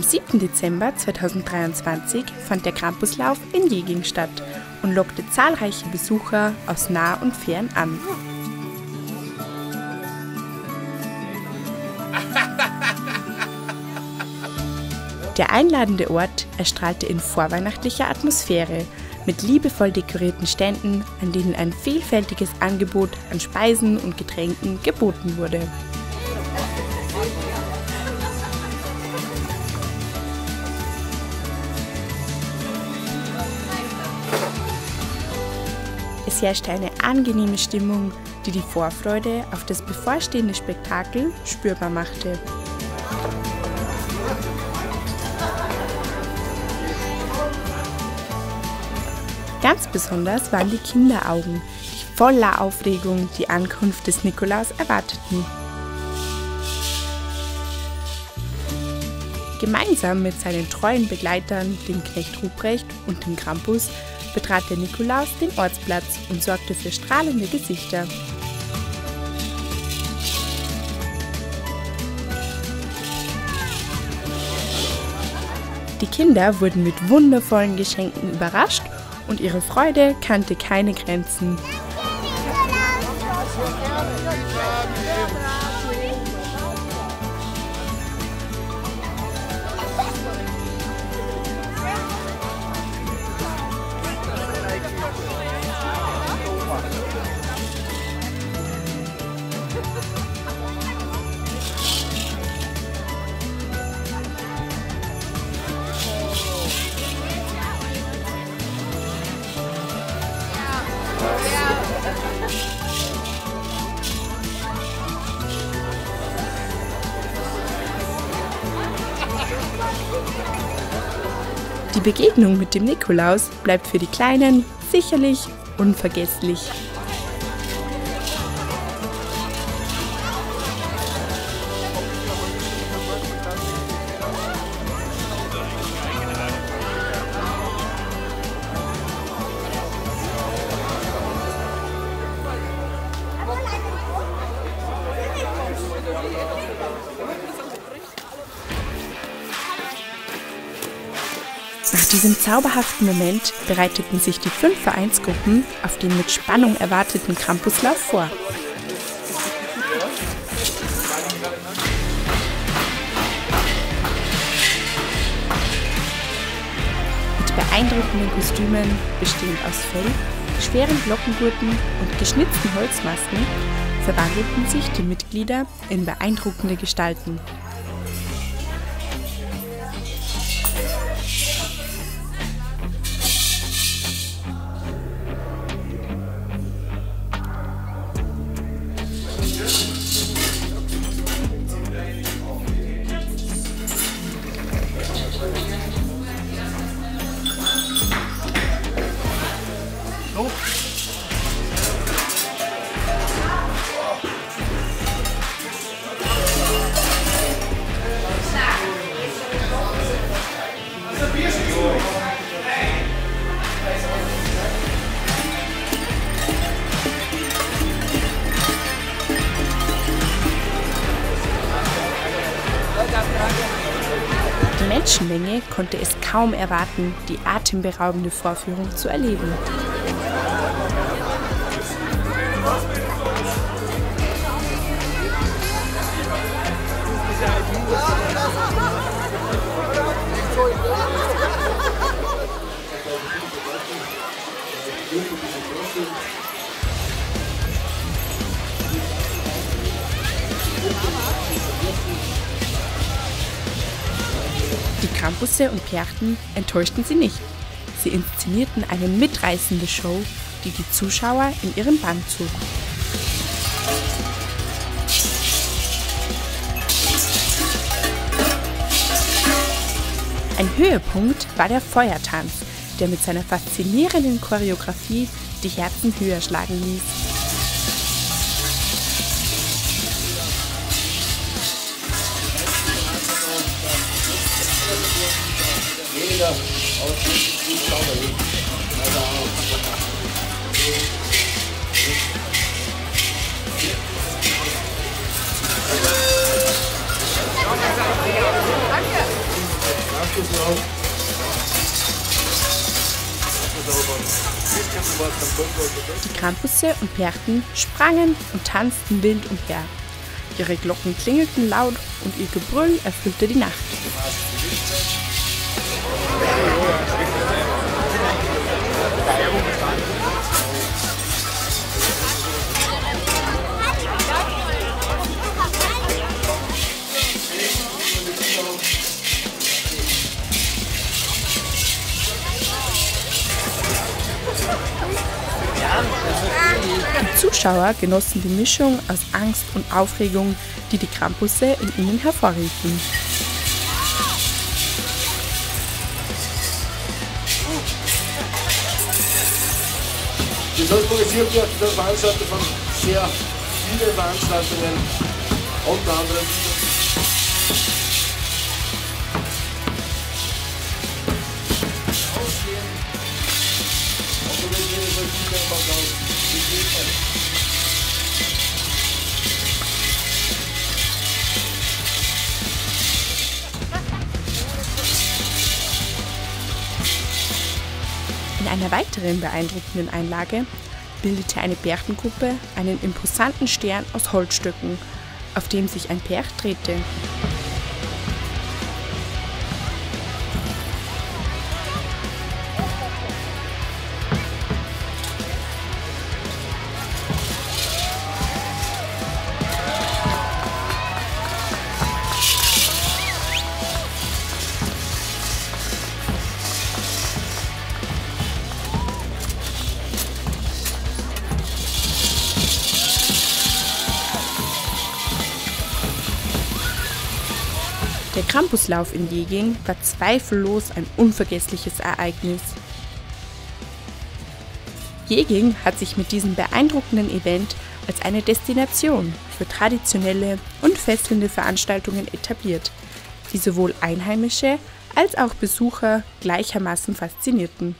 Am 7. Dezember 2023 fand der Krampuslauf in Jeging statt und lockte zahlreiche Besucher aus nah und fern an. Der einladende Ort erstrahlte in vorweihnachtlicher Atmosphäre mit liebevoll dekorierten Ständen, an denen ein vielfältiges Angebot an Speisen und Getränken geboten wurde. Es herrschte eine angenehme Stimmung, die die Vorfreude auf das bevorstehende Spektakel spürbar machte. Ganz besonders waren die Kinderaugen, die voller Aufregung die Ankunft des Nikolaus erwarteten. Gemeinsam mit seinen treuen Begleitern, dem Knecht Ruprecht und dem Krampus, betrat der Nikolaus den Ortsplatz und sorgte für strahlende Gesichter. Die Kinder wurden mit wundervollen Geschenken überrascht und ihre Freude kannte keine Grenzen. Die Begegnung mit dem Nikolaus bleibt für die Kleinen sicherlich unvergesslich. Nach diesem zauberhaften Moment bereiteten sich die fünf Vereinsgruppen auf den mit Spannung erwarteten Krampuslauf vor. Mit beeindruckenden Kostümen, bestehend aus Fell, schweren Glockengurten und geschnitzten Holzmasken, verwandelten sich die Mitglieder in beeindruckende Gestalten. Menschenmenge konnte es kaum erwarten, die atemberaubende Vorführung zu erleben. Die Krampusse und Perchten enttäuschten sie nicht. Sie inszenierten eine mitreißende Show, die die Zuschauer in ihren Bann zog. Ein Höhepunkt war der Feuertanz, der mit seiner faszinierenden Choreografie die Herzen höher schlagen ließ. wieder aus dem Zauberweg. Also, die Krampusse und Pärchen sprangen und tanzten wild umher. Ihre Glocken klingelten laut und ihr Gebrüll erfüllte die Nacht. Zuschauer genossen die Mischung aus Angst und Aufregung, die die Krampusse in ihnen hervorriefen. Das organisiert wird der Veranstalter von sehr vielen Veranstaltungen, unter anderem einer weiteren beeindruckenden Einlage bildete eine Berchtengruppe einen imposanten Stern aus Holzstücken, auf dem sich ein Percht drehte. Der Krampuslauf in Jeging war zweifellos ein unvergessliches Ereignis. Jeging hat sich mit diesem beeindruckenden Event als eine Destination für traditionelle und fesselnde Veranstaltungen etabliert, die sowohl Einheimische als auch Besucher gleichermaßen faszinierten.